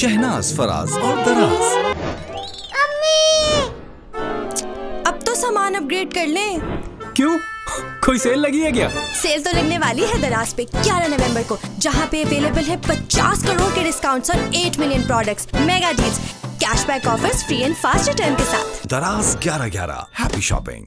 शहनाज फराज और दराज। अब तो सामान अपग्रेड कर लें। क्यों? कोई सेल लगी है क्या? सेल तो लगने वाली है दराज पे 11 नवंबर को जहाँ पे अवेलेबल है 50 करोड़ के डिस्काउंट्स और 8 million products mega deals cashback offers free and fast return के साथ। दराज ग्यारह ग्यारह हैप्पी शॉपिंग